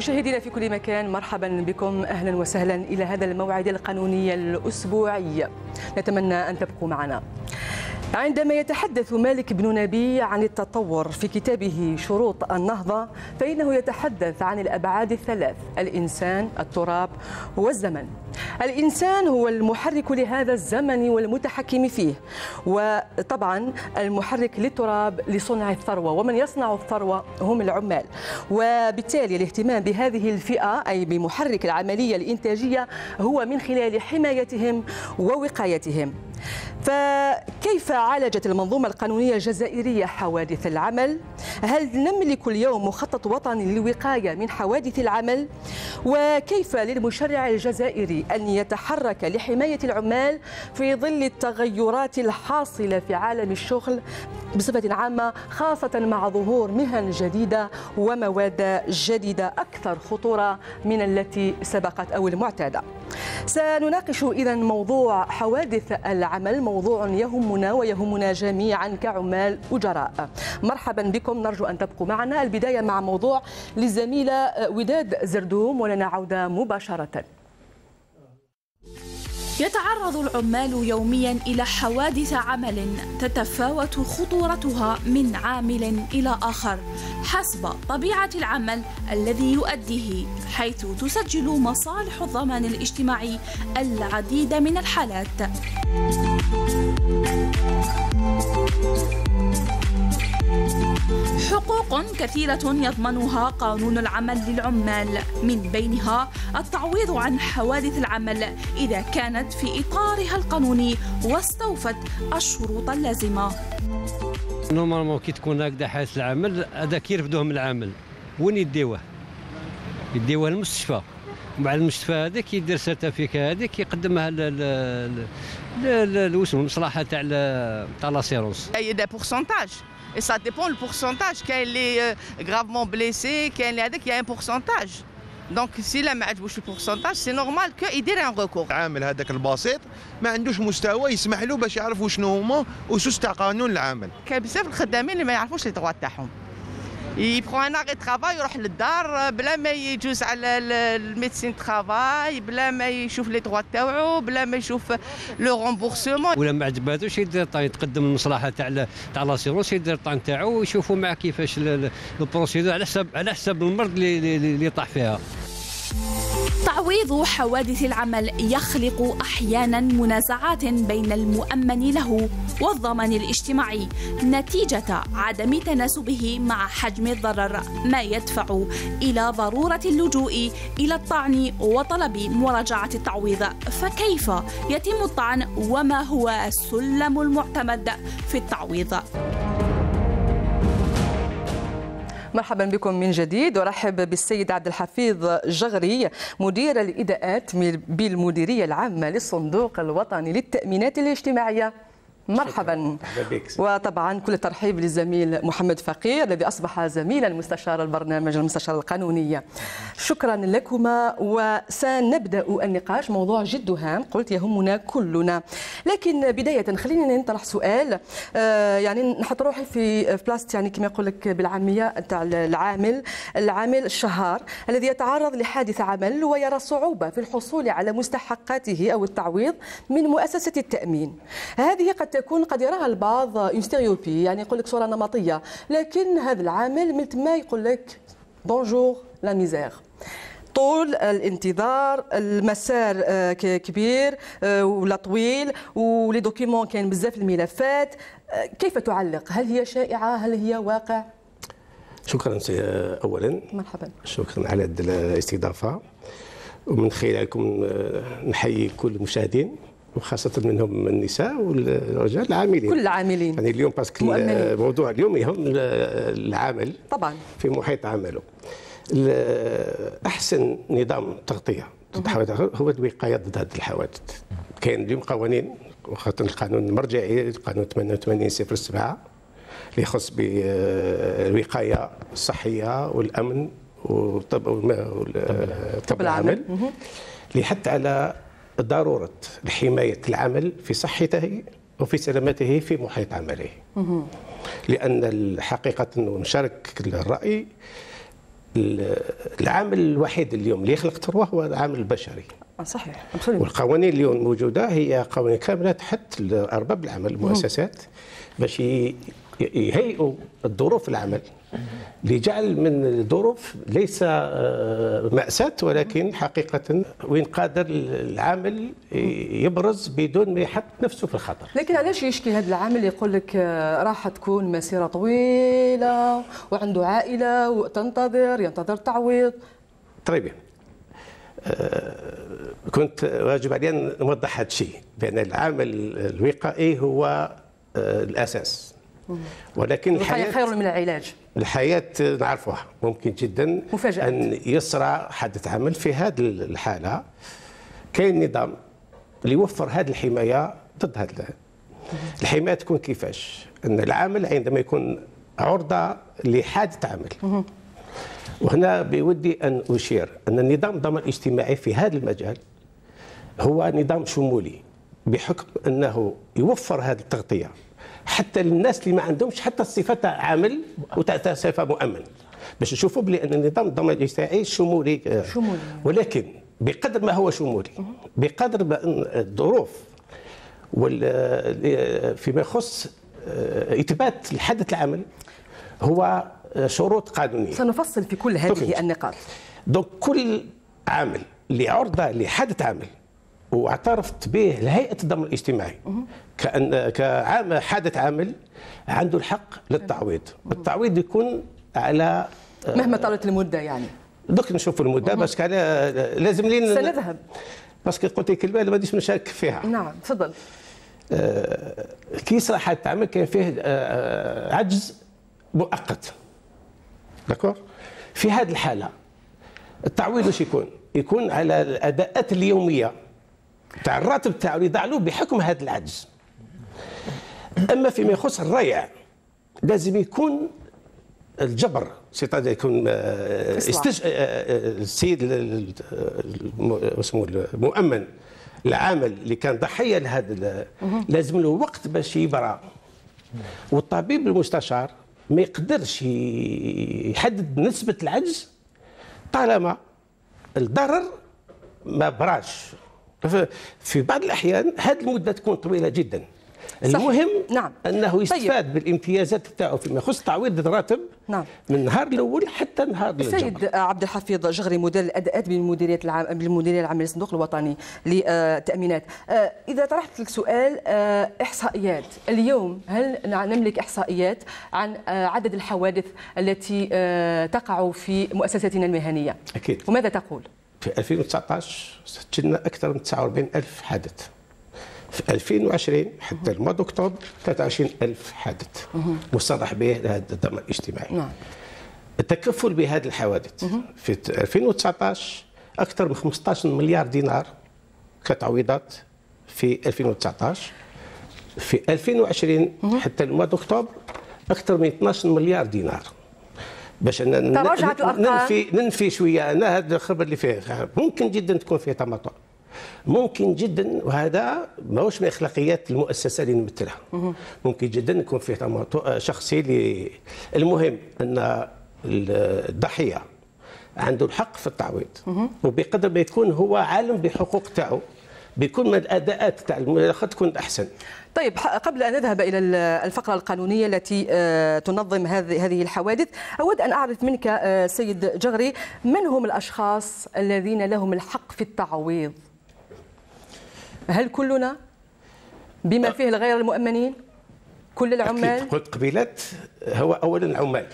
مشاهدينا في كل مكان مرحبا بكم أهلا وسهلا إلى هذا الموعد القانوني الأسبوعي. نتمنى أن تبقوا معنا. عندما يتحدث مالك بن نبي عن التطور في كتابه شروط النهضة فإنه يتحدث عن الأبعاد الثلاث الإنسان التراب والزمن. الإنسان هو المحرك لهذا الزمن والمتحكم فيه وطبعا المحرك للتراب لصنع الثروة ومن يصنع الثروة هم العمال. وبالتالي الاهتمام بهذه الفئة أي بمحرك العملية الإنتاجية هو من خلال حمايتهم ووقايتهم. فكيف عالجت المنظومة القانونية الجزائرية حوادث العمل؟ هل نملك اليوم مخطط وطني للوقاية من حوادث العمل؟ وكيف للمشرع الجزائري أن يتحرك لحماية العمال في ظل التغيرات الحاصلة في عالم الشغل بصفة عامة خاصة مع ظهور مهن جديدة ومواد جديدة أكثر خطورة من التي سبقت أو المعتادة سنناقش إذا موضوع حوادث العمل موضوع يهمنا ويهمنا جميعا كعمال أجراء. مرحبا بكم. نرجو أن تبقوا معنا. البداية مع موضوع للزميلة وداد زردوم ولنا عودة مباشرة. يتعرض العمال يوميا إلى حوادث عمل تتفاوت خطورتها من عامل إلى آخر حسب طبيعة العمل الذي يؤديه حيث تسجل مصالح الضمان الاجتماعي العديد من الحالات. حقوق كثيرة يضمنها قانون العمل للعمال. من بينها التعويض عن حوادث العمل إذا كانت في إطارها القانوني واستوفت الشروط اللازمة. normalement كي تكون هكذا حادث العمل هذاك يرفدوه من العمل. وين يديوه؟ يديوه للمستشفى. مع المستشفى هذاك يدير certificat هذيك يقدمها للمصلحه تاع تاع l'assurance et des pourcentages et ça dépend le pourcentage. كاين اللي gravement blessé كاين اللي هذاك y a un pourcentage. دونك سي لا ما عجبوش البورسونتاج سي نورمال كو يدير ان ريكور العامل هذاك البسيط ما عندوش مستوى يسمح له باش يعرفوا شنو هما اسس تاع قانون العمل. كاين بزاف الخدامين اللي ما يعرفوش لي دغوا تاعهم. يبخو ان اغي ترافاي يروح للدار بلا ما يجوز على الميدسين ترافاي بلا ما يشوف لي دغوا تاوعو بلا ما يشوف لو رومبورسمون ولا ما عجباتوش يدير طان يتقدم المصلحة تاع تاع لاسيرونس يدير طان تاعو ويشوفوا معاه كيفاش البروسيدور على حسب على حسب المرض اللي اللي طاح فيها. تعويض حوادث العمل يخلق أحيانا منازعات بين المؤمن له والضمان الاجتماعي نتيجة عدم تناسبه مع حجم الضرر ما يدفع إلى ضرورة اللجوء إلى الطعن وطلب مراجعة التعويض. فكيف يتم الطعن وما هو السلم المعتمد في التعويض؟ مرحبا بكم من جديد. أرحب بالسيد عبد الحفيظ جغري مدير الإداءات بالمديرية العامة للصندوق الوطني للتأمينات الاجتماعية. مرحبا. وطبعا كل الترحيب للزميل محمد فقير الذي أصبح زميلا مستشار البرنامج المستشار القانونيه شكرا لكما. وسنبدأ النقاش. موضوع جد هام قلت يهمنا كلنا. لكن بداية خلينا نطرح سؤال. آه يعني نحط روحي في بلاصه يعني كما يقول لك بالعامية تاع العامل. العامل الشهار الذي يتعرض لحادث عمل ويرى صعوبة في الحصول على مستحقاته أو التعويض من مؤسسة التأمين. هذه قد تكون قد يراها البعض un stéréotype يعني يقول لك صورة نمطية. لكن هذا العامل من تما يقول لك bonjour la misère طول الانتظار المسار كبير ولا طويل و les documents كاين بزاف الملفات. كيف تعلق؟ هل هي شائعة؟ هل هي واقع؟ شكرا اولا. مرحبا. شكرا على الاستضافة. ومن خلالكم نحيي كل المشاهدين. وخاصة منهم النساء والرجال العاملين. كل العاملين. يعني اليوم parce que موضوع اليوم يهم العامل طبعا. في محيط عمله. أحسن نظام تغطية ضد هو الوقاية ضد هذه الحوادث. كاين اليوم قوانين وخاصة القانون المرجعي القانون 88 07 اللي يخص بالوقاية الصحية والأمن والطب والطب العمل. اللي حتى على ضرورة حماية العمل في صحته وفي سلامته في محيط عمله. لأن حقيقة نشارك الرأي ال- العامل الوحيد اليوم اللي يخلق ثروة هو العامل البشري. آه، صحيح. والقوانين اليوم الموجودة هي قوانين كاملة تحت ارباب العمل المؤسسات باش يهيئوا الظروف العمل. لجعل من الظروف ليس آه، مأساة ولكن حقيقة وين قادر العامل يبرز بدون ما يحط نفسه في الخطر. لكن علاش يشكي هذا العامل يقول لك آه، راح تكون مسيرة طويلة وعنده عائلة وتنتظر ينتظر تعويض. طيب. آه، كنت واجب علي أن نوضح هذا الشيء بأن العامل الوقائي هو الأساس. ولكن الوقايه الحياة خير من العلاج. الحياة نعرفها. ممكن جدا مفاجآت. أن يصرع حادث عمل في هذه الحالة. كاين نظام اللي يوفر هذه الحماية ضد هذا. الحماية تكون كيفاش؟ أن العامل عندما يكون عرضة لحادث عمل. وهنا بودي أن أشير أن النظام الضمان الاجتماعي في هذا المجال هو نظام شمولي بحكم أنه يوفر هذه التغطية. حتى للناس اللي ما عندهمش حتى صفة عامل وتأتى صفة مؤمن باش نشوفوا بلي أن النظام الضمان الاجتماعي شمولي شمولي. ولكن بقدر ما هو شمولي بقدر ما الظروف وال- فيما يخص آه، إثبات الحدث العمل هو آه، شروط قانونية سنفصل في كل هذه. النقاط دونك كل عامل اللي عرضة لحدث عمل واعترفت به لهيئة الضمان الاجتماعي. كأن كعام حادث عمل عنده الحق للتعويض. التعويض يكون على مهما طالت المدة يعني. دوك نشوفوا المدة parce que على لازم لين سنذهب. parce que قلت لك كلمه ما غاديش نشارك فيها. نعم تفضل. كي يصرى حادث عمل كان فيه آه، عجز مؤقت. d'accord؟ في هذه الحالة التعويض واش يكون؟ يكون على الأداءات اليومية. تاع الراتب تاعو اللي ضاع له بحكم هذا العجز. أما فيما يخص الريع لازم يكون الجبر سيتادير يكون آه،. استج... آه، آه، السيد اسمه المؤمن العامل اللي كان ضحية لهذا لازم له وقت باش يبرى والطبيب المستشار ما يقدرش يحدد نسبة العجز طالما الضرر ما براش في بعض الأحيان هذه المدة تكون طويلة جدا. المهم نعم. أنه يستفاد بالامتيازات تاعو فيما يخص تعويض الراتب نعم. من النهار الأول حتى نهار السيد عبد الحفيظ جغري مدير الاداءات بالمديريه العام بالمديريه العامه للصندوق الوطني للتأمينات. آه، إذا طرحت لك سؤال آه، إحصائيات. اليوم هل نملك إحصائيات عن آه، عدد الحوادث التي تقع في مؤسساتنا المهنية؟ أكيد. وماذا تقول؟ في 2019 سجلنا أكثر من 49 ألف حادث في 2020 حتى الماضي أكتوبر 23 ألف حادث مصرح به لهذا الضمان الاجتماعي. نعم. التكفل بهذه الحوادث. في 2019 أكثر من 15 مليار دينار كتعويضات في 2019 في 2020 حتى الماضي أكتوبر أكثر من 12 مليار دينار. باش تراجعت. ننفي ننفي شوية. أنا هذا الخبر اللي فيه ممكن جدا تكون فيه تماطؤ ممكن جدا وهذا ماهوش من إخلاقيات المؤسسة اللي نمثلها. ممكن جدا يكون فيه تماطؤ شخصي ل- المهم أن الضحية عنده الحق في التعويض. وبقدر ما يكون هو عالم بحقوق تاعو بيكون من الأداءات تاع تكون أحسن. طيب قبل أن نذهب إلى ال- الفقرة القانونية التي آه، تنظم هذه هذه الحوادث أود أن أعرف منك آه، سيد جغري من هم الأشخاص الذين لهم الحق في التعويض؟ هل كلنا؟ بما فيه الغير المؤمنين؟ كل العمال؟ قلت قبيلات هو اولا العمال.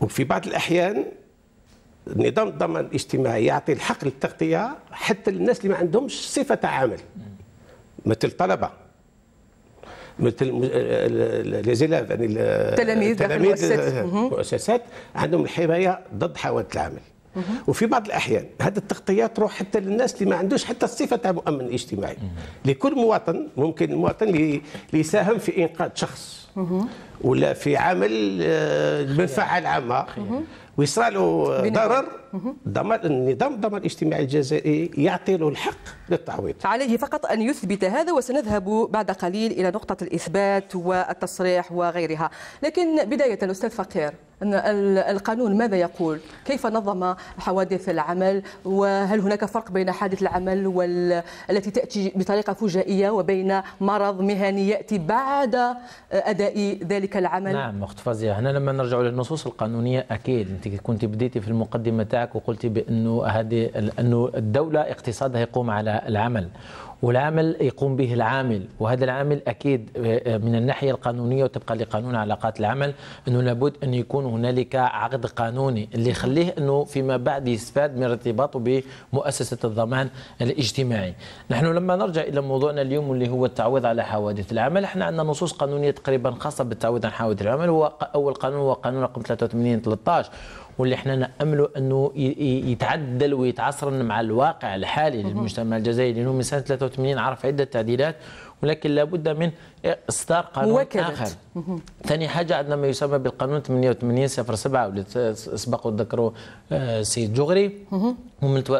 وفي بعض الأحيان نظام الضمان الاجتماعي يعطي الحق للتغطية حتى للناس اللي ما عندهمش صفة عامل مثل الطلبه مثل م- ال- ال- لي زيلاف يعني ال- التلاميذ التلاميذ المؤسسات. المؤسسات عندهم الحمايه ضد حوادث العمل وفي بعض الأحيان هذه التغطيه تروح حتى للناس اللي ما عندوش حتى الصفه تاع مؤمن اجتماعي. لكل مواطن ممكن المواطن اللي يساهم في إنقاذ شخص. ولا في عمل آه، المنفعه العامه ويصرى له. ضرر ضمان النظام الضمان الاجتماعي الجزائري يعطي له الحق للتعويض عليه فقط أن يثبت هذا وسنذهب بعد قليل إلى نقطة الإثبات والتصريح وغيرها لكن بداية أستاذ فقير أن القانون ماذا يقول؟ كيف نظم حوادث العمل؟ وهل هناك فرق بين حادث العمل والتي تأتي بطريقة فجائية وبين مرض مهني يأتي بعد أداء ذلك العمل؟ نعم أخت فازية هنا لما نرجع للنصوص القانونية أكيد أنت كنت بديتي في المقدمة تاعك وقلتي بأنه هذه أنه الدولة اقتصادها يقوم على العمل والعمل يقوم به العامل وهذا العامل أكيد آه، من الناحية القانونية وتبقى لقانون علاقات العمل أنه لابد أن يكون هنالك عقد قانوني اللي يخليه أنه فيما بعد يستفاد من ارتباطه بمؤسسة الضمان الاجتماعي. نحن لما نرجع إلى موضوعنا اليوم اللي هو التعويض على حوادث العمل إحنا عندنا نصوص قانونية تقريبا خاصة بالتعويض على حوادث العمل هو أول قانون هو قانون رقم 83 13 واللي إحنا نأمله إنه يتعدل ويتعصرن مع الواقع الحالي للمجتمع الجزائري لأنه من سنة 83 عرف عدة تعديلات ولكن لابد من اصدار قانون موكلت. آخر. ثاني حاجة عندنا ما يسمى بالقانون 88 07 واللي سبق وذكره سيد جغري.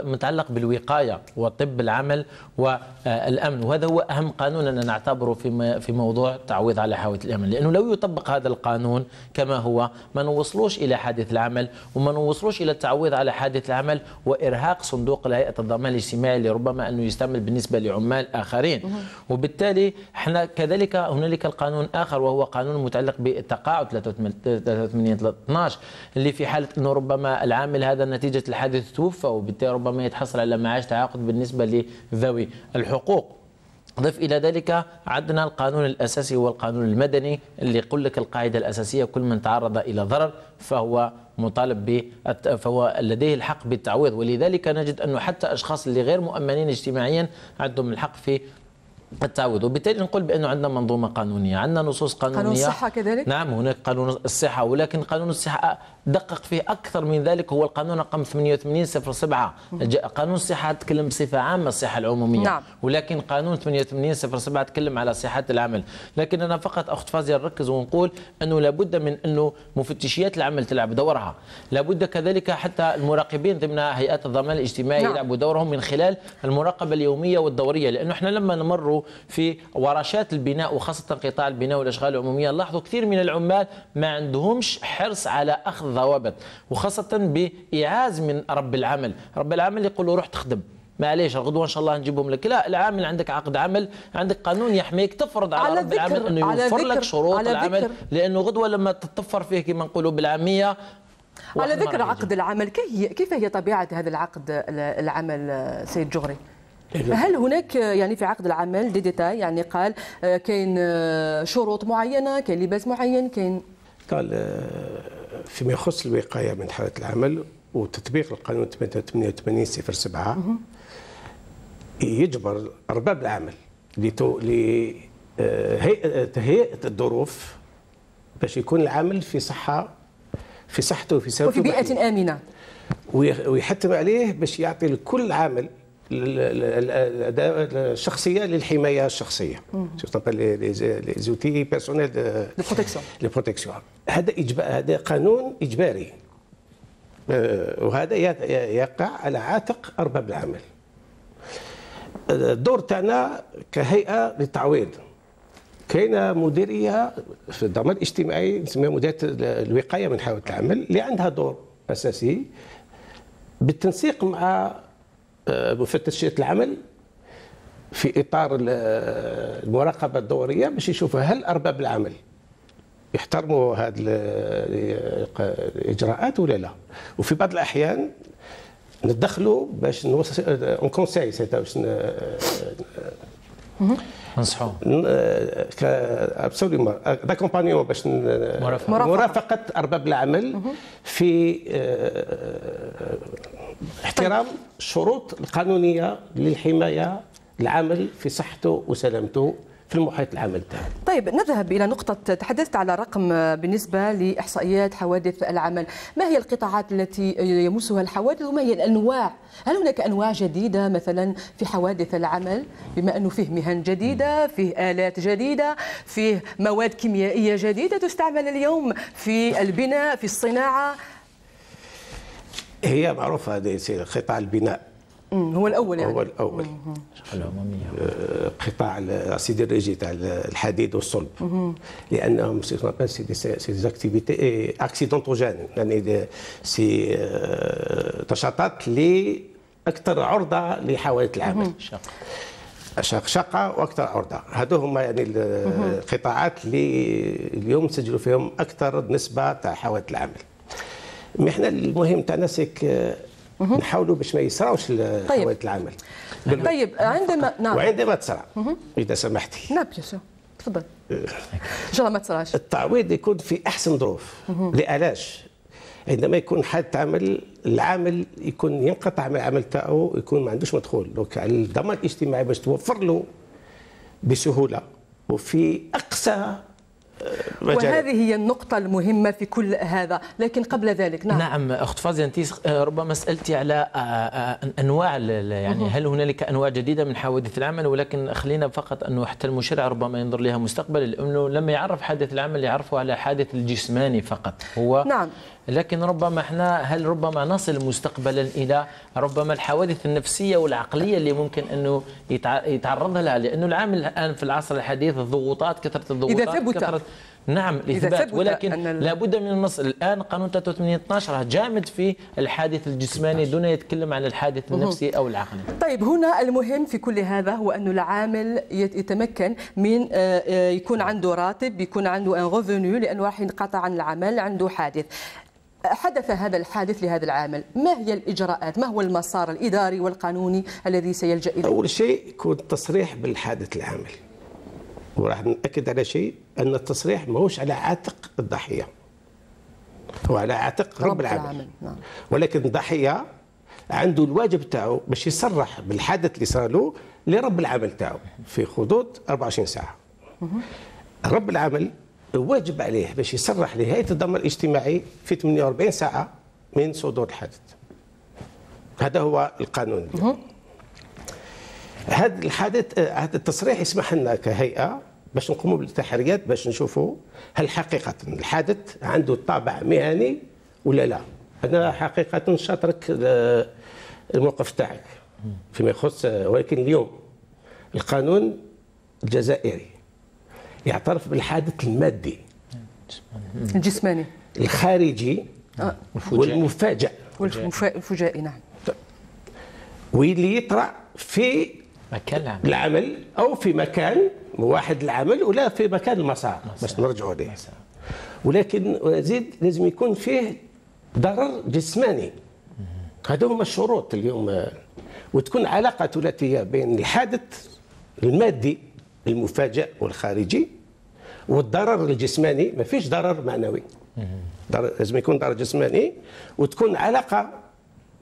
متعلق بالوقاية وطب العمل والأمن. وهذا هو أهم قانون أنا نعتبره في في موضوع تعويض على حوادث الأمن. لأنه لو يطبق هذا القانون كما هو ما نوصلوش إلى حادث العمل وما نوصلوش إلى التعويض على حادث العمل وإرهاق صندوق هيئه الضمان الاجتماعي اللي ربما أنه يستعمل بالنسبة لعمال آخرين. وبالتالي إحنا كذلك هنالك القانون آخر وهو قانون متعلق بالتقاعد 83 12 اللي في حالة إنه ربما العامل هذا نتيجة الحادث توفى وبالتالي ربما يتحصل على معاش تعاقد بالنسبة لذوي الحقوق. ضف إلى ذلك عندنا القانون الأساسي هو القانون المدني اللي يقول لك القاعدة الأساسية كل من تعرض إلى ضرر فهو مطالب ب فهو لديه الحق بالتعويض. ولذلك نجد أنه حتى أشخاص اللي غير مؤمنين اجتماعيا عندهم الحق في التعويض وبالتالي نقول بأنه عندنا منظومة قانونية عندنا نصوص قانونية. قانون الصحة كذلك؟ نعم هناك قانون الصحة ولكن قانون الصحة دقق فيه أكثر من ذلك هو القانون رقم 88 07 قانون الصحه تكلم بصفة عامة الصحة العمومية. نعم. ولكن قانون 88 07 تكلم على صحة العمل. لكن أنا فقط أخت فازيه نركز ونقول أنه لابد من أنه مفتشيات العمل تلعب دورها. لابد كذلك حتى المراقبين ضمن هيئات الضمان الاجتماعي نعم. يلعبوا دورهم من خلال المراقبة اليومية والدورية. لأنه إحنا لما نمر في ورشات البناء وخاصة قطاع البناء والأشغال العمومية نلاحظوا كثير من العمال ما عندهمش حرص على أخذ ضوابط وخاصة بايعاز من رب العمل. رب العمل يقول له روح تخدم. معليش الغدوة إن شاء الله نجيبهم لك. لا العامل عندك عقد عمل عندك قانون يحميك تفرض على, على رب العمل إنه يوفر لك شروط على العمل. ذكر. لأنه غدوة لما تتطفر فيه كما نقولوا بالعامية على ذكر عقد العمل كيف هي طبيعة هذا العقد العمل سيد جغري؟ هل هناك يعني في عقد العمل دي ديتاي يعني قال آه، كاين آه، شروط معينة كاين لباس معين كاين؟ قال آه، فيما يخص الوقاية من حالة العمل وتطبيق القانون 88 07 يجبر أرباب العمل لتهيئه الظروف باش يكون العامل في صحه في صحته وفي سلامته وفي بيئة آمنة. ويحتم عليه باش يعطي لكل عامل الشخصية للحماية الشخصية. les outils personnels de protection هذا هذا قانون إجباري. آه، وهذا يقع على عاتق أرباب العمل. الدور تاعنا كهيئة للتعويض. كاينة مديرية في الضمان الاجتماعي نسميها مديرية الوقاية من حاله العمل اللي عندها دور أساسي بالتنسيق مع مفتشية العمل في إطار المراقبة الدورية باش يشوفوا هل أرباب العمل يحترموا هذه الاجراءات ولا لا. وفي بعض الأحيان ندخلوا باش en conseil باش ننصحوا absolument d'accompagnement باش مرافقة. أرباب العمل في آه، احترام الشروط القانونية للحماية العمل في صحته وسلامته في المحيط العمل تاعو طيب نذهب إلى نقطة تحدثت على رقم بالنسبة لإحصائيات حوادث العمل. ما هي القطاعات التي يمسها الحوادث وما هي الأنواع؟ هل هناك أنواع جديدة مثلا في حوادث العمل؟ بما أنه فيه مهن جديدة فيه آلات جديدة فيه مواد كيميائية جديدة تستعمل اليوم في البناء في الصناعة. هي معروفة هذه سي قطاع البناء. هو الأول يعني. هو الأول. العموميه آه، قطاع ال sidérurgie تاع الحديد والصلب. لأنهم c'est c'est ces activités accidentogènes يعني des- c'est نشاطات اللي أكثر عرضة لحوادث العمل. شق. شقشقه وأكثر عرضة. هذو هما يعني ال- القطاعات اللي اليوم نسجلوا فيهم أكثر نسبة تاع حوادث العمل. إحنا المهم تاعنا c'est que آه، نحاولوا باش ما يصراوش طيب. حوادث العمل. طيب عندما نعم. وعندما تصرى إذا سمحتي. نعم bien تفضل. إن شاء الله ما تصراش. التعويض يكون في أحسن ظروف. لعلاش؟ عندما يكون حادث عمل العامل يكون ينقطع من العمل تاعو يكون ما عندوش مدخول. donc على الضمان الاجتماعي باش توفر له بسهولة وفي أقصى مجال وهذه هي النقطة المهمة في كل هذا. لكن قبل ذلك نعم, نعم أخت فازي انت آه، ربما سالتي على آه، آه، ال- يعني هل هنالك أنواع جديدة من حوادث العمل؟ ولكن خلينا فقط انه حتى المشرع ربما ينظر لها مستقبلا لأنه لما يعرف حادث العمل يعرفه على حادث الجسماني فقط. هو نعم. لكن ربما إحنا هل ربما نصل مستقبلا إلى ربما الحوادث النفسية والعقلية اللي ممكن أنه يتع- يتعرض لها؟ لأنه العامل الآن في العصر الحديث الضغوطات كثرة الضغوطات ثبت. كثرة نعم الإثبات. ثبت ولكن أن لابد من النص الآن قانون 83 12 جامد في الحادث الجسماني دون يتكلم عن الحادث النفسي أو العقلي. طيب هنا المهم في كل هذا هو أن العامل يت- يتمكن من آه، آه، يكون عنده راتب يكون عنده ان ريفوني لأنه راح ينقطع عن العمل عنده حادث. حدث هذا الحادث لهذا العامل. ما هي الإجراءات؟ ما هو المسار الإداري والقانوني الذي سيلجأ إليه؟ أول شيء يكون تصريح بالحادث العامل. وراح نأكد على شيء أن التصريح ماهوش على عاتق الضحية. هو على عاتق رب, رب العمل, العمل، نعم. ولكن الضحية عنده الواجب تاعو باش يصرح بالحدث اللي صار له لرب العمل تاعو في حدود 24 ساعة. رب العمل واجب عليه باش يصرح لهيئه الضمان الاجتماعي في 48 ساعة من صدور الحادث. هذا هو القانون. هذا الحادث آه، هذا التصريح يسمح لنا كهيئة باش نقوموا بالتحريات باش نشوفوا هل حقيقة الحادث عنده طابع مهني ولا لا. أنا حقيقة نشاطرك آه، الموقف تاعك. فيما يخص آه، ولكن اليوم القانون الجزائري. يعترف بالحادث المادي. الجسماني. الخارجي آه. والمفاجئ. والفجائي نعم. واللي يطرأ في مكان العمل. العمل أو في مكان واحد العمل ولا في مكان المسار. باش نرجعوا ليه. ولكن زيد لازم يكون فيه ضرر جسماني. هذو هما الشروط اليوم. وتكون علاقة ثلاثيه بين الحادث المادي المفاجئ والخارجي والضرر الجسماني ما فيش ضرر معنوي. لازم يكون ضرر جسماني وتكون علاقة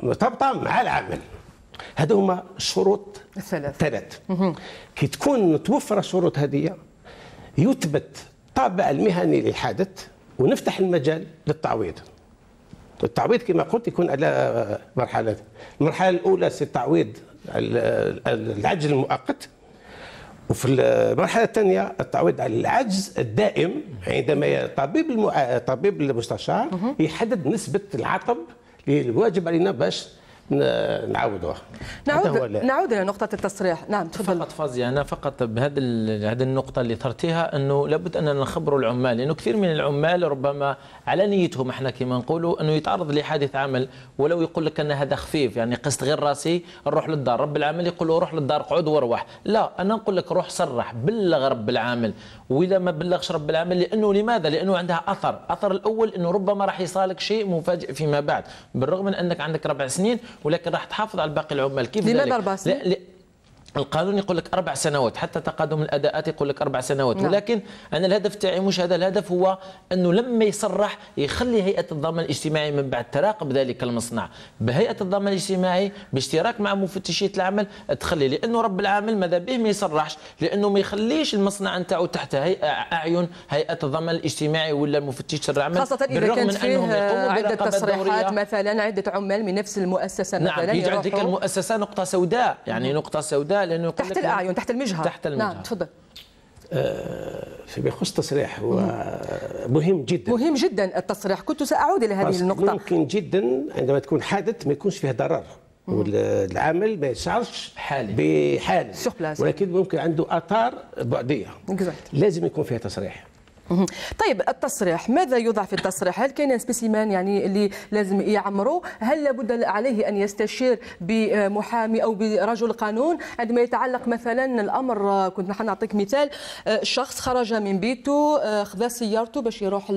مرتبطه مع العمل. هذو هما الشروط الثلاث. ثلاث. كي تكون متوفرة الشروط هذه يثبت الطابع المهني للحادث ونفتح المجال للتعويض. التعويض كما قلت يكون على مرحلة المرحلة الأولى سي التعويض ال- العجز المؤقت. وفي المرحلة الثانية التعويض على العجز الدائم عندما طبيب المع... طبيب المستشار يحدد نسبة العطب اللي الواجب علينا باش ن- نعوضوها هذا هو نعود نعود إلى نقطة التصريح. نعم تفضل. فقط فازي أنا فقط بهذه ال- هذه النقطة اللي ثرتيها أنه لابد اننا نخبروا العمال لأنه كثير من العمال ربما على نيتهم إحنا كما نقولوا أنه يتعرض لحادث عمل ولو يقول لك أن هذا خفيف يعني قست غير راسي نروح للدار. رب العمل يقول له روح للدار قعد وأروح لا أنا نقول لك روح صرح بلغ رب العامل. وإذا ما بلغش رب العمل لأنه لماذا؟ لأنه عندها أثر. أثر الأول إنه ربما راح يصالك شيء مفاجئ فيما بعد. بالرغم من أنك عندك ربع سنين ولكن راح تحافظ على باقي العمال كيف لماذا ذلك؟ أربع سنين؟ القانون يقول لك أربع سنوات حتى تقادم الأداءات يقول لك أربع سنوات. نعم. ولكن أنا الهدف تاعي مش هذا الهدف هو أنه لما يصرح يخلي هيئة الضمان الاجتماعي من بعد تراقب ذلك المصنع. بهيئة الضمان الاجتماعي باشتراك مع مفتشية العمل تخلي لأنه رب العامل ماذا به ما يصرحش لأنه ما يخليش المصنع نتاعو تحت هيئة أعين هيئة الضمان الاجتماعي ولا مفتش العمل. خاصة إذا بالرغم كانت من فيه برقابة تصريحات. مثلا عدة عمال من نفس المؤسسة نعم مثلا يجعل تلك المؤسسة نقطة سوداء. يعني نقطة سوداء لأنه يقول تحت لك الأعين تحت المجهر تحت المجهر. نعم تفضل فيما يخص التصريح هو مهم جدا مهم جدا التصريح كنت سأعود إلى هذه بس النقطة ممكن جدا عندما تكون حادث ما يكونش فيه ضرر والعامل ما يشعرش حالي. بحالة. ولكن ممكن عنده آثار بعدية. لازم يكون فيها تصريح. طيب التصريح ماذا يوضع في التصريح؟ هل كاين spécimen يعني اللي لازم يعمره هل لابد عليه أن يستشير بمحامي أو برجل قانون؟ عندما يتعلق مثلا الأمر كنت نحن نعطيك مثال شخص خرج من بيته خذا سيارته باش يروح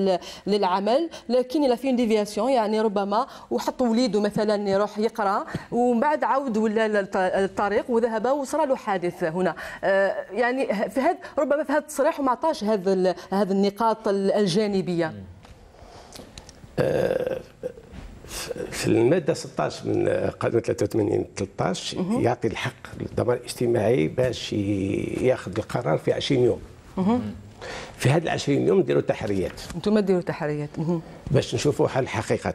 للعمل لكن il a fait une déviation يعني ربما وحط وليده مثلا يروح يقرأ ومن بعد عاود ولا الط- الطريق وذهب وصار له حادث هنا. آه، يعني في هذا ربما في هذا التصريح وما عطاش هذا هذه النقاط ال- الجانبية. في المادة 16 من قانون 83 13 يعطي الحق للضمان الاجتماعي باش ياخذ القرار في 20 يوم. في هذه ال 20 يوم نديروا تحريات. أنتم ديروا تحريات. باش نشوفوا هل حقيقة.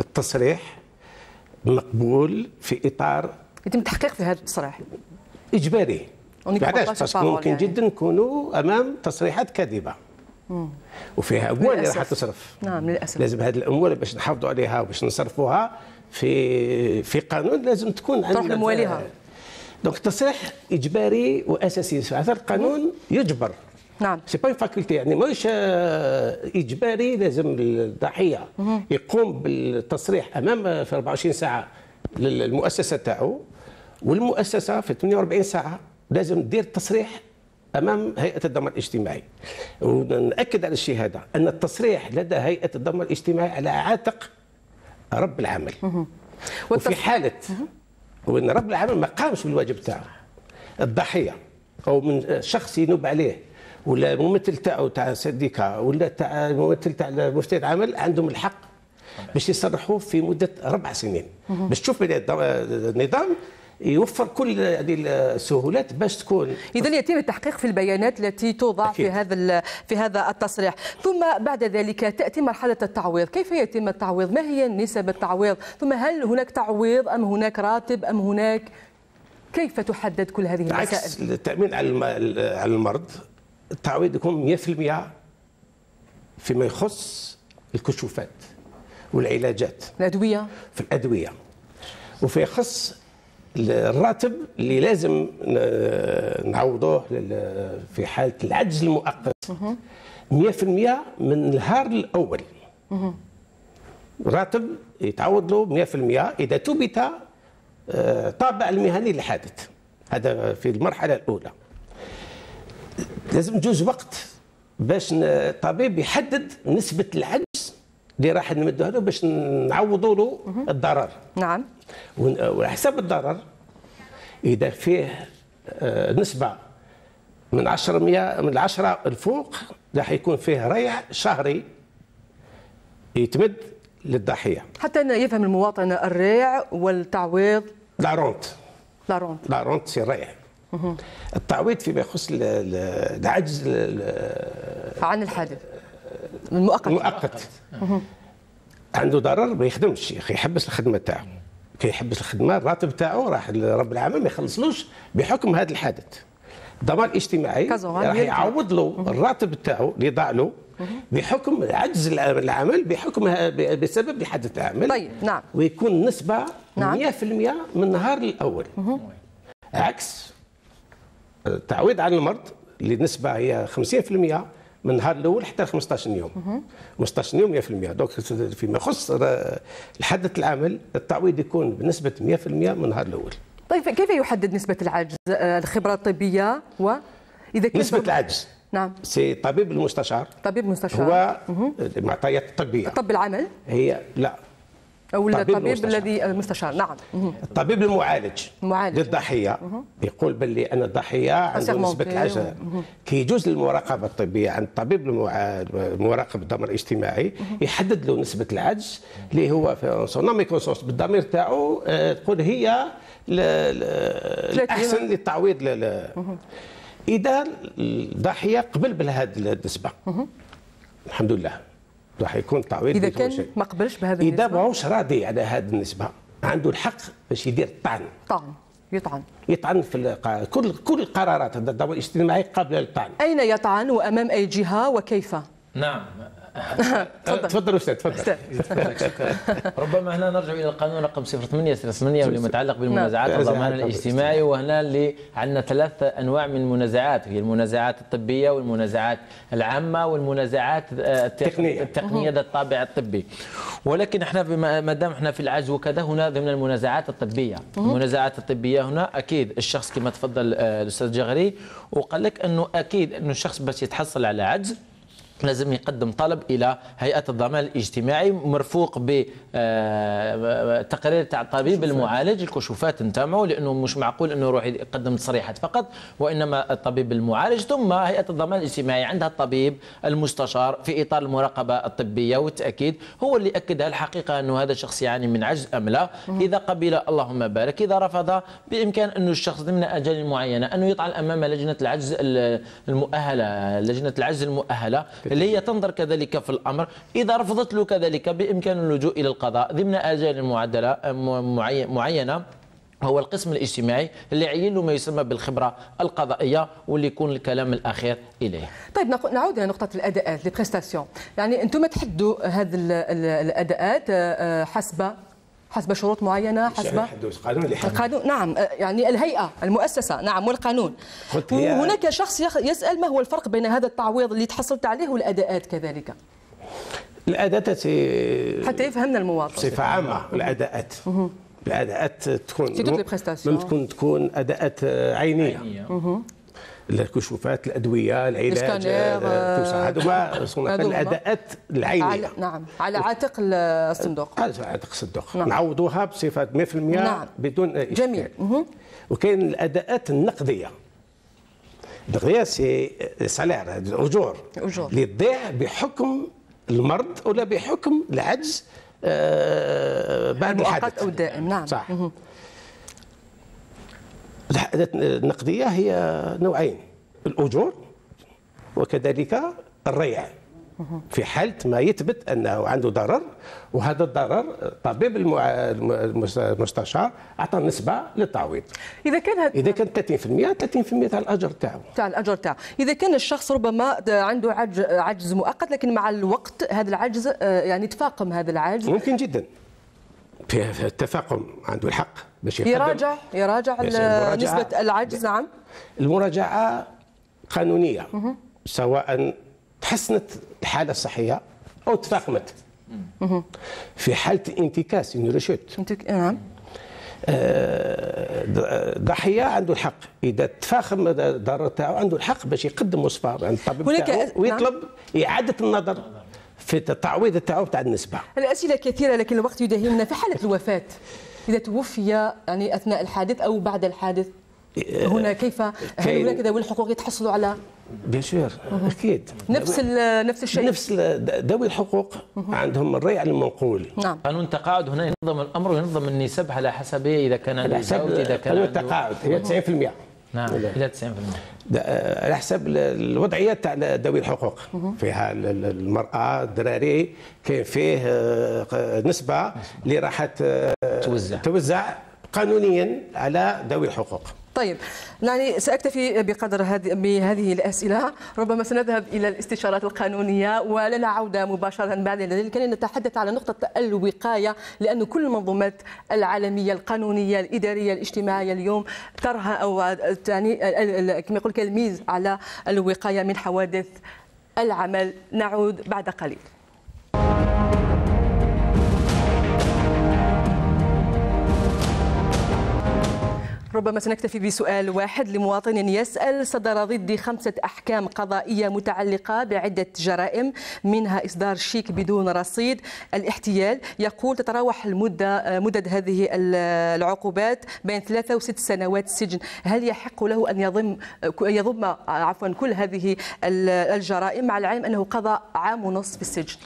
التصريح مقبول في إطار يتم التحقيق في هذا التصريح. إجباري. علاش؟ ممكن يعني. جدا نكونوا أمام تصريحات كاذبة. وفيها اموال اللي راح. تصرف. نعم للأسف. لازم هذه الاموال باش نحافظوا عليها وباش نصرفوها في في قانون لازم تكون عندنا. تروح لمواليها. دونك التصريح إجباري وأساسي. في هذا القانون يجبر. نعم. c'est pas facultatif يعني ماهوش آه، إجباري لازم الضحية يقوم بالتصريح أمام في 24 ساعة للمؤسسة تاعو والمؤسسة في 48 ساعة لازم تدير التصريح أمام هيئة الضمان الاجتماعي. ونأكد على الشيء هذا أن التصريح لدى هيئة الضمان الاجتماعي على عاتق رب العمل. وفي حالة وإن رب العمل ما قامش بالواجب تاعه الضحية أو من شخص ينوب عليه ولا ممثل تاعو تاع سنديكا ولا تاع ممثل تاع مفتي العمل عندهم الحق باش يصرحوا في مدة أربع سنين. باش تشوف النظام يوفر كل هذه السهولات باش تكون. اذا يتم التحقيق في البيانات التي توضع في أكيد. هذا ال- في هذا التصريح. ثم بعد ذلك تأتي مرحلة التعويض. كيف يتم التعويض؟ ما هي نسب التعويض؟ ثم هل هناك تعويض أم هناك راتب أم هناك؟ كيف تحدد كل هذه المسائل؟ عكس التأمين على المرض التعويض يكون 100% فيما يخص الكشوفات والعلاجات. الأدوية؟ في الأدوية. وفي يخص الراتب اللي لازم نعوضوه في حالة العجز المؤقت. 100% من النهار الأول. راتب يتعوض له 100% إذا ثبت آه، طابع المهني للحادث هذا في المرحلة الأولى. لازم يجوز وقت باش الطبيب يحدد نسبة العجز اللي راح نمدوها له باش نعوضوا له الضرر. نعم. وعلى حساب الضرر إذا فيه آه، نسبة من 10 100 من العشرة الفوق راح يكون فيه ريع شهري يتمد للضحية. حتى يفهم المواطن الريع والتعويض. la rente. la rente. la rente c'est ريع. التعويض فيما يخص ال- ال- العجز ال- ال- عن الحادث. المؤقت. المؤقت. عنده ضرر ما يخدمش يا أخي يحبس الخدمة تاعو كي يحبس الخدمة الراتب تاعو راح رب العمل ما يخلصلوش بحكم هذا الحادث. الضمان الاجتماعي راح يعوض له الراتب تاعو اللي ضاع له بحكم عجز العمل- بحكم بسبب حادث العمل. طيب، نعم. ويكون نسبة نعم. 100% من النهار الأول. عكس التعويض عن المرض اللي النسبة هي 50% من النهار الأول حتى 15 يوم. 15 يوم 100% دونك فيما يخص الحدث العمل التعويض يكون بنسبة 100% من النهار الأول. طيب كيف يحدد نسبة العجز؟ آه، الخبرة الطبية و إذا كان نسبة العجز. نعم. c'est طبيب المستشار. طبيب مستشار هو المعطيات الطبيه طب العمل؟ هي لا. أو طبيب الطبيب المستشار. الذي المستشار. نعم. الطبيب المعالج المعالج. للضحية. يقول باللي ان الضحيه عنده نسبة العجز و- كي يجوز للمراقبة الطبية عند الطبيب المراقب الضمان الاجتماعي يحدد له نسبة العجز اللي هو في son âme et conscience بالضمير تاعو آه، تقول هي الأحسن للتعويض إذا الضحيه قبل بهذه النسبة. الحمد لله. راح يكون تعويض إذا بدون كان. ما قبلش بهذا إذا النسبة؟ ماهوش راضي على هذه النسبة عنده الحق باش يدير الطعن طعن يطعن. يطعن في كل كل القرارات هذا الضمان الاجتماعي قابله للطعن أين يطعن وأمام أي جهة وكيف؟ نعم. تفضل. أستاذ تفضل. ربما هنا نرجع إلى القانون رقم 08 8 واللي متعلق بالمنازعات نعم. الضمان منازعات الاجتماعي وهنا اللي عندنا ثلاث أنواع من المنازعات هي المنازعات الطبية والمنازعات العامة والمنازعات آه، التق- التقنية. التقنية ذات الطابع الطبي. ولكن إحنا ما دام إحنا في العجز وكذا هنا ضمن المنازعات الطبية. المنازعات الطبية هنا أكيد الشخص كما تفضل آه، الأستاذ جغري وقال لك أنه أكيد أنه الشخص باش يتحصل على عجز لازم يقدم طلب إلى هيئة الضمان الاجتماعي مرفوق بتقرير تاع الطبيب المعالج الكشوفات نتاعو لأنه مش معقول إنه يروح يقدم تصريحات فقط وإنما الطبيب المعالج ثم هيئة الضمان الاجتماعي عندها الطبيب المستشار في إطار المراقبة الطبية والتاكيد هو اللي اكدها الحقيقة أنه هذا الشخص يعاني من عجز أم لا. إذا قبل اللهم بارك إذا رفض بإمكان انه الشخص ضمن اجال معينة انه يطعن أمام لجنة العجز المؤهلة لجنة العجز المؤهلة. اللي هي تنظر كذلك في الأمر. إذا رفضت له كذلك بإمكان اللجوء إلى القضاء. ضمن آجال معدلة معي- معينة هو القسم الاجتماعي اللي يعين له ما يسمى بالخبرة القضائية واللي يكون الكلام الأخير إليه. طيب نعود إلى نقطة الأداءات لي بريستاسيون يعني أنتم تحدوا هذه ال- ال- الأداءات آه، آه، حسب حسب شروط معينة حسب حدوث قانون اللي حدد. القانون نعم يعني الهيئة المؤسسة نعم والقانون. وهناك شخص يسأل ما هو الفرق بين هذا التعويض اللي تحصلت عليه والأداءات كذلك؟ الأداءات حتى يفهمنا المواطن بصفة عامة الأداءات. الأداءات تكون. ممكن تكون أداءات عينية. الكشوفات الأدوية العلاج آه، توسع. هذو ما صنع هذو هما. الأداءات العينيه على نعم على عاتق ال- الصندوق هذا عاتق الصندوق نعم. نعوضوها بصفه 100% نعم. بدون إشكال. جميل. وكاين الأداءات النقدية النقدية سي سالير الأجور. اللي تضيع بحكم المرض ولا بحكم العجز آه، بعد الحدث أو الدائم نعم صح الحاجات النقدية هي نوعين الأجور وكذلك الريع. في حالة ما يثبت أنه عنده ضرر وهذا الضرر. المس- المستشار أعطى نسبة للتعويض. إذا كان هذا إذا كان 30% 30% تاع الأجر تاعو. تاع الأجر تاعه إذا كان الشخص ربما عنده عجز عجز مؤقت لكن مع الوقت هذا العجز آه، يعني تفاقم هذا العجز. ممكن جدا. في التفاقم عنده الحق. باش يقدم. يراجع يراجع نسبة العجز نعم. المراجعة قانونية سواء تحسنت الحالة الصحية أو تفاقمت. في حالة انتكاس نعم. ضحية عنده الحق. إذا تفاخم الضرر تاعو عنده الحق باش يقدم وصفة عند الطبيب تاعو ويطلب إعادة النظر. في التعويض تاعو تاع النسبة. الاسئله كثيرة لكن الوقت يداهمنا في حالة الوفاة. إذا توفي يعني أثناء الحادث أو بعد الحادث هنا كيف؟ هل هناك ذوي الحقوق يتحصلوا على؟ بيان سور أكيد. نفس ال- نفس الشيء. نفس ذوي الحقوق عندهم الريع المنقول. نعم. قانون التقاعد هنا ينظم الأمر وينظم النسب على حسب إذا كان على عنده حسب زوج إذا كان قانون التقاعد هي 90% نعم. إلى 90% ده- آه، على حسب ال- الوضعيات تاع ذوي الحقوق. فيها ال- ال- المرأة الدراري كاين فيه آه، ق- نسبة اللي راح ت- توزع. توزع قانونيا على ذوي الحقوق. طيب يعني سأكتفي بقدر هذه بهذه الأسئلة. ربما سنذهب إلى الاستشارات القانونية ولنا عودة مباشرة بعد ذلك كي نتحدث على نقطة الوقاية لأن كل المنظومات العالمية القانونية الإدارية الاجتماعية اليوم ترها أو يعني كما يقول كالميز على الوقاية من حوادث العمل. نعود بعد قليل. ربما سنكتفي بسؤال واحد لمواطن يسأل صدر ضدي خمسة أحكام قضائية متعلقة بعدة جرائم منها إصدار شيك بدون رصيد. الاحتيال يقول تتراوح المدة مدد هذه العقوبات بين ثلاثة وست سنوات سجن. هل يحق له أن يضم يضم عفوا كل هذه الجرائم مع العلم أنه قضى عام ونصف في السجن؟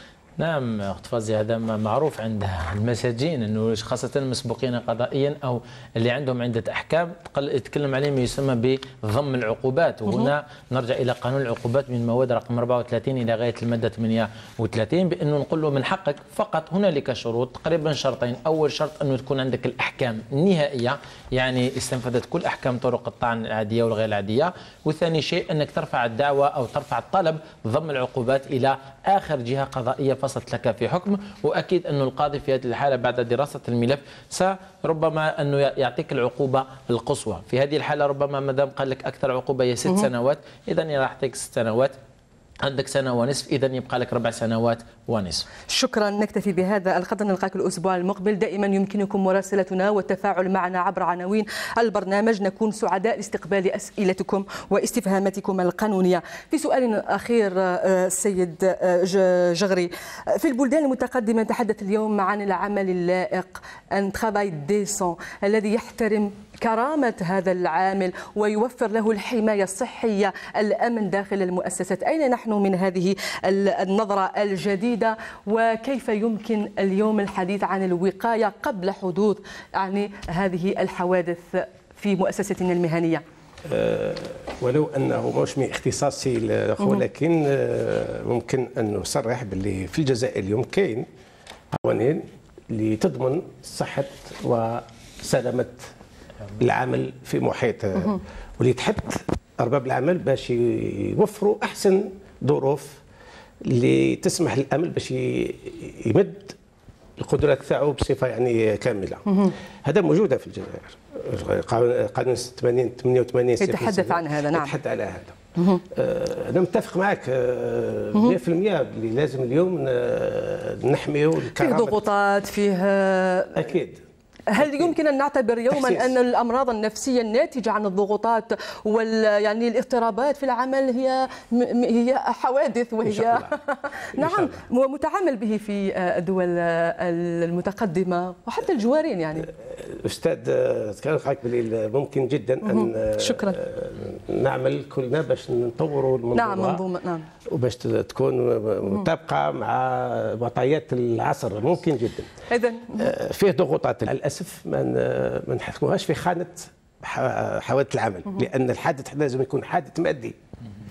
نعم أخت فازي هذا معروف عند المساجين إنه خاصة المسبوقين قضائيا أو اللي عندهم عدة أحكام يتكلم عليه ما يسمى بضم العقوبات. وهنا نرجع إلى قانون العقوبات من المواد رقم 34 إلى غاية المادة 38 بأنه نقول له من حقك فقط هنالك شروط تقريبا شرطين. أول شرط أنه تكون عندك الأحكام النهائية يعني استنفذت كل أحكام طرق الطعن العادية والغير العادية. وثاني شيء أنك ترفع الدعوة أو ترفع الطلب ضم العقوبات إلى آخر جهة قضائية فصلت لك في حكم وأكيد انه القاضي في هذه الحالة بعد دراسة الملف سربما انه يعطيك العقوبة القصوى. في هذه الحالة ربما ما دام قال لك أكثر عقوبة هي ست سنوات اذا راح يعطيك ست سنوات عندك سنة ونصف إذا يبقى لك ربع سنوات ونصف. شكرا نكتفي بهذا القدر نلقاك الأسبوع المقبل. دائما يمكنكم مراسلتنا والتفاعل معنا عبر عناوين البرنامج. نكون سعداء لاستقبال أسئلتكم واستفهاماتكم القانونية. في سؤال أخير آه، السيد آه، جغري. في البلدان المتقدمة نتحدث اليوم عن العمل اللائق un travail décent الذي يحترم كرامة هذا العامل ويوفر له الحماية الصحية الأمن داخل المؤسسات. أين نحن من هذه النظرة الجديدة؟ وكيف يمكن اليوم الحديث عن الوقاية قبل حدوث يعني هذه الحوادث في مؤسستنا المهنية؟ أه ولو أنه مش من اختصاصي ولكن أه ممكن أن نصرح باللي في الجزائر اليوم كاين قوانين اللي تضمن صحة وسلامة العمل في محيط واللي تحث أرباب العمل باش يوفروا أحسن ظروف اللي تسمح للامل باش يمد القدرات تاعو بصفة يعني كاملة. هذا موجودة في الجزائر. قانون 80 88 يتحدث عن هذا نعم. يتحدث على هذا. آه، أنا متفق معك 100% آه، اللي لازم اليوم نحميو الكرامة. فيه ضغوطات فيه أكيد. هل يمكن أن نعتبر يوما أن الأمراض النفسية الناتجة عن الضغوطات وال يعني الاضطرابات في العمل هي هي حوادث وهي نعم ومتعامل به في الدول المتقدمة وحتى الجوارين يعني. أستاذ كان ممكن جدا أن شكرا. نعمل كلنا باش نطوروا المنظومه نعم منظومة نعم. وباش تكون مطابقه مع معطيات العصر. ممكن جدا. اذا فيه ضغوطات. للأسف ما نحكموهاش في خانة حوادث العمل لأن الحادث لازم يكون حادث مادي.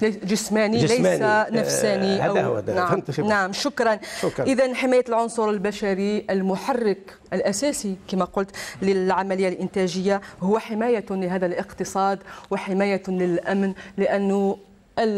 جسماني, جسماني ليس نفساني هذا هو نعم, نعم شكرا, شكرا. اذا حماية العنصر البشري المحرك الأساسي كما قلت للعملية الإنتاجية هو حماية لهذا الاقتصاد وحماية للأمن لأنه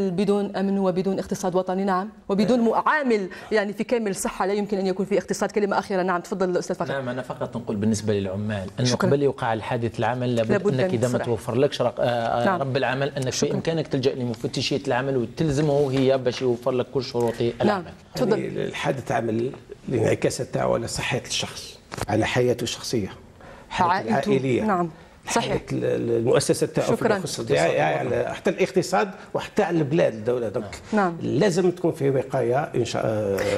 بدون أمن وبدون اقتصاد وطني نعم. وبدون عامل يعني في كامل صحه لا يمكن أن يكون في اقتصاد. كلمة أخيرة نعم تفضل أستاذ فخر. نعم أنا فقط نقول بالنسبة للعمال انه شكرا. قبل يوقع الحادث العمل لابد, لابد أنك إذا ما توفر لكش آه، آه، نعم. رب العمل أنك شكرا. في إمكانك تلجأ لمفتشية العمل وتلزمه هي باش يوفر لك كل شروط العمل. نعم. تفضل. يعني الحادث العمل الانعكاسات تاعو على صحة الشخص على حياته الشخصية حياته. العائلية. نعم. صحيح. المؤسسة تاعو شكرا. يعني حتى الاقتصاد وحتى على البلاد الدولة. دونك نعم. لازم تكون في وقاية إن شاء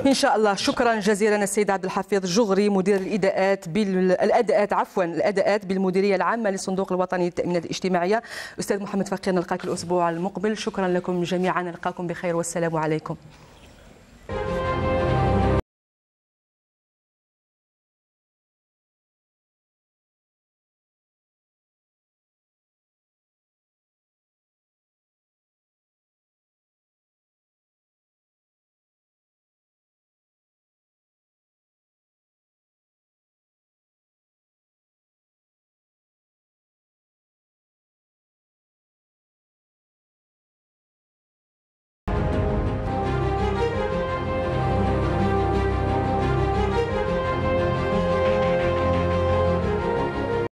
إن شاء الله. شكرا جزيلا السيد عبد الحفيظ جغري مدير الإداءات بالاداءات عفوا الأداءات بالمديرية العامة للصندوق الوطني للتأمينات الاجتماعية. أستاذ محمد فقير نلقاك الأسبوع المقبل. شكرا لكم جميعا. نلقاكم بخير. والسلام عليكم.